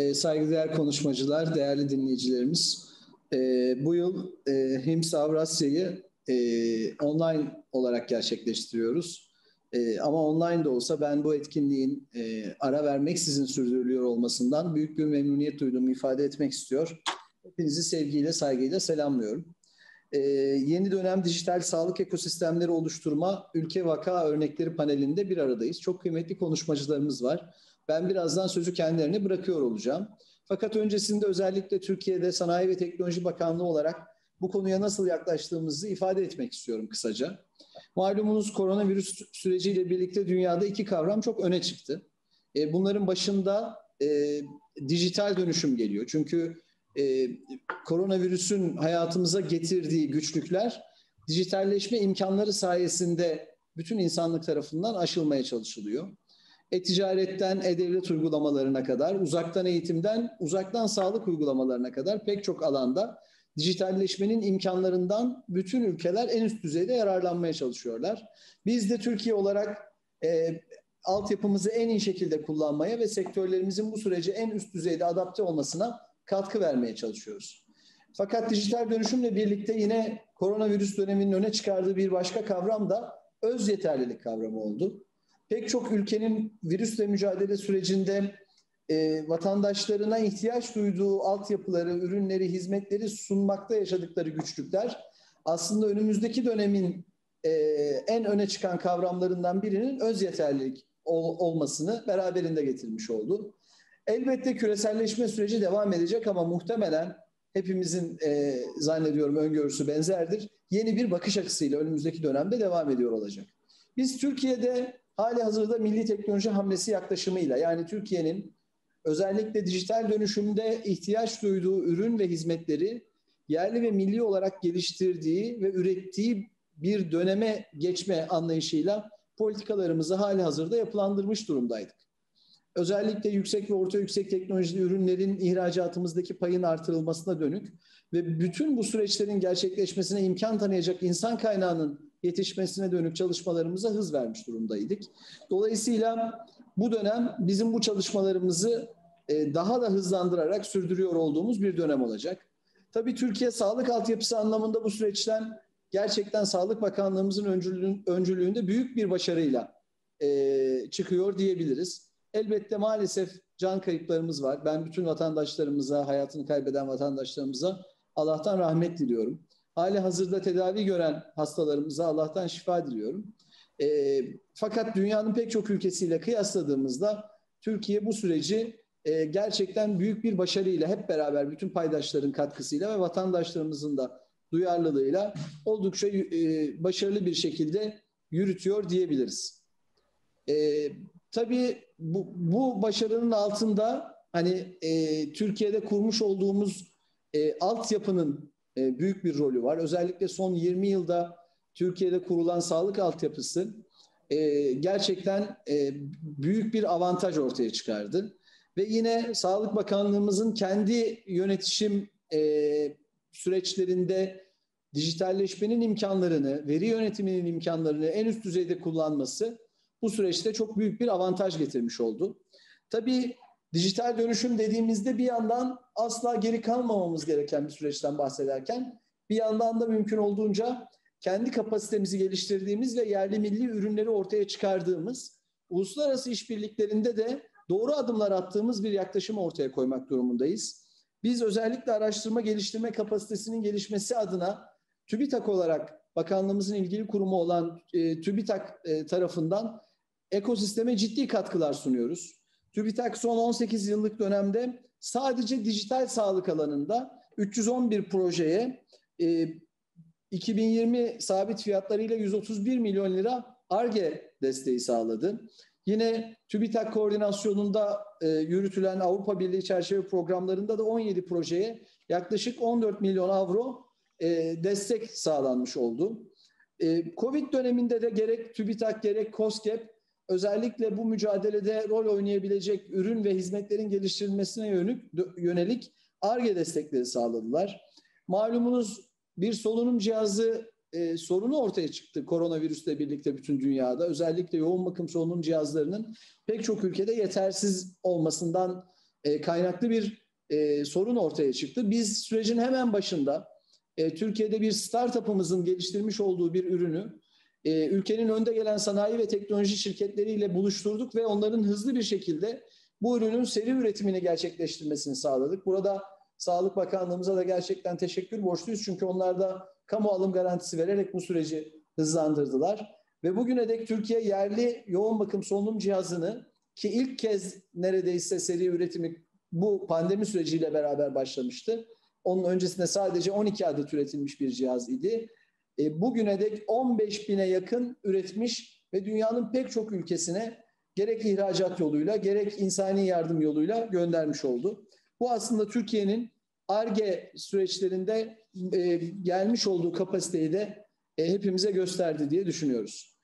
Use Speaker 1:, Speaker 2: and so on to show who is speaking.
Speaker 1: E, saygıdeğer konuşmacılar, değerli dinleyicilerimiz. E, bu yıl e, HIMS Avrasya'yı e, online olarak gerçekleştiriyoruz. E, ama online de olsa ben bu etkinliğin e, ara vermeksizin sürdürülüyor olmasından büyük bir memnuniyet duyduğumu ifade etmek istiyor. Hepinizi sevgiyle, saygıyla selamlıyorum. Ee, yeni dönem dijital sağlık ekosistemleri oluşturma ülke vaka örnekleri panelinde bir aradayız. Çok kıymetli konuşmacılarımız var. Ben birazdan sözü kendilerine bırakıyor olacağım. Fakat öncesinde özellikle Türkiye'de Sanayi ve Teknoloji Bakanlığı olarak bu konuya nasıl yaklaştığımızı ifade etmek istiyorum kısaca. Malumunuz koronavirüs süreciyle birlikte dünyada iki kavram çok öne çıktı. E, bunların başında e, dijital dönüşüm geliyor. Çünkü e, koronavirüsün hayatımıza getirdiği güçlükler dijitalleşme imkanları sayesinde bütün insanlık tarafından aşılmaya çalışılıyor. E-ticaretten e-devlet uygulamalarına kadar, uzaktan eğitimden uzaktan sağlık uygulamalarına kadar pek çok alanda dijitalleşmenin imkanlarından bütün ülkeler en üst düzeyde yararlanmaya çalışıyorlar. Biz de Türkiye olarak e, altyapımızı en iyi şekilde kullanmaya ve sektörlerimizin bu sürece en üst düzeyde adapte olmasına katkı vermeye çalışıyoruz. Fakat dijital dönüşümle birlikte yine koronavirüs döneminin öne çıkardığı bir başka kavram da öz yeterlilik kavramı oldu. Pek çok ülkenin virüsle mücadele sürecinde e, vatandaşlarına ihtiyaç duyduğu altyapıları, ürünleri, hizmetleri sunmakta yaşadıkları güçlükler aslında önümüzdeki dönemin e, en öne çıkan kavramlarından birinin öz yeterlilik ol, olmasını beraberinde getirmiş oldu. Elbette küreselleşme süreci devam edecek ama muhtemelen hepimizin e, zannediyorum öngörüsü benzerdir. Yeni bir bakış açısıyla önümüzdeki dönemde devam ediyor olacak. Biz Türkiye'de hali hazırda milli teknoloji hamlesi yaklaşımıyla yani Türkiye'nin özellikle dijital dönüşümde ihtiyaç duyduğu ürün ve hizmetleri yerli ve milli olarak geliştirdiği ve ürettiği bir döneme geçme anlayışıyla politikalarımızı hali hazırda yapılandırmış durumdaydık özellikle yüksek ve orta yüksek teknolojili ürünlerin ihracatımızdaki payın artırılmasına dönük ve bütün bu süreçlerin gerçekleşmesine imkan tanıyacak insan kaynağının yetişmesine dönük çalışmalarımıza hız vermiş durumdaydık. Dolayısıyla bu dönem bizim bu çalışmalarımızı e, daha da hızlandırarak sürdürüyor olduğumuz bir dönem olacak. Tabii Türkiye sağlık altyapısı anlamında bu süreçten gerçekten Sağlık Bakanlığımızın öncülüğünde büyük bir başarıyla e, çıkıyor diyebiliriz. Elbette maalesef can kayıplarımız var. Ben bütün vatandaşlarımıza, hayatını kaybeden vatandaşlarımıza Allah'tan rahmet diliyorum. Hali hazırda tedavi gören hastalarımıza Allah'tan şifa diliyorum. E, fakat dünyanın pek çok ülkesiyle kıyasladığımızda Türkiye bu süreci e, gerçekten büyük bir başarıyla hep beraber bütün paydaşların katkısıyla ve vatandaşlarımızın da duyarlılığıyla oldukça e, başarılı bir şekilde yürütüyor diyebiliriz. E, tabii bu, bu başarının altında hani e, Türkiye'de kurmuş olduğumuz e, altyapının e, büyük bir rolü var. Özellikle son 20 yılda Türkiye'de kurulan sağlık altyapısı e, gerçekten e, büyük bir avantaj ortaya çıkardı. Ve yine Sağlık Bakanlığımızın kendi yönetişim e, süreçlerinde dijitalleşmenin imkanlarını, veri yönetiminin imkanlarını en üst düzeyde kullanması bu süreçte çok büyük bir avantaj getirmiş oldu. Tabii dijital dönüşüm dediğimizde bir yandan asla geri kalmamamız gereken bir süreçten bahsederken bir yandan da mümkün olduğunca kendi kapasitemizi geliştirdiğimiz ve yerli milli ürünleri ortaya çıkardığımız, uluslararası işbirliklerinde de doğru adımlar attığımız bir yaklaşım ortaya koymak durumundayız. Biz özellikle araştırma geliştirme kapasitesinin gelişmesi adına TÜBİTAK olarak bakanlığımızın ilgili kurumu olan e, TÜBİTAK e, tarafından ekosisteme ciddi katkılar sunuyoruz. TÜBİTAK son 18 yıllık dönemde sadece dijital sağlık alanında 311 projeye e, 2020 sabit fiyatlarıyla 131 milyon lira ARGE desteği sağladı. Yine TÜBİTAK koordinasyonunda e, yürütülen Avrupa Birliği çerçeve programlarında da 17 projeye yaklaşık 14 milyon avro e, destek sağlanmış oldu. E, Covid döneminde de gerek TÜBİTAK gerek COSGAP özellikle bu mücadelede rol oynayabilecek ürün ve hizmetlerin geliştirilmesine yönelik, yönelik ARGE destekleri sağladılar. Malumunuz bir solunum cihazı e, sorunu ortaya çıktı koronavirüsle birlikte bütün dünyada. Özellikle yoğun bakım solunum cihazlarının pek çok ülkede yetersiz olmasından e, kaynaklı bir e, sorun ortaya çıktı. Biz sürecin hemen başında e, Türkiye'de bir startup'ımızın geliştirmiş olduğu bir ürünü e, ülkenin önde gelen sanayi ve teknoloji şirketleriyle buluşturduk ve onların hızlı bir şekilde bu ürünün seri üretimini gerçekleştirmesini sağladık. Burada Sağlık Bakanlığımıza da gerçekten teşekkür borçluyuz. Çünkü onlar da kamu alım garantisi vererek bu süreci hızlandırdılar. Ve bugüne dek Türkiye yerli yoğun bakım solunum cihazını ki ilk kez neredeyse seri üretimi bu pandemi süreciyle beraber başlamıştı. Onun öncesinde sadece 12 adet üretilmiş bir cihaz idi. E, bugüne dek 15 bine yakın üretmiş ve dünyanın pek çok ülkesine gerek ihracat yoluyla gerek insani yardım yoluyla göndermiş oldu. Bu aslında Türkiye'nin ARGE süreçlerinde e, gelmiş olduğu kapasiteyi de e, hepimize gösterdi diye düşünüyoruz.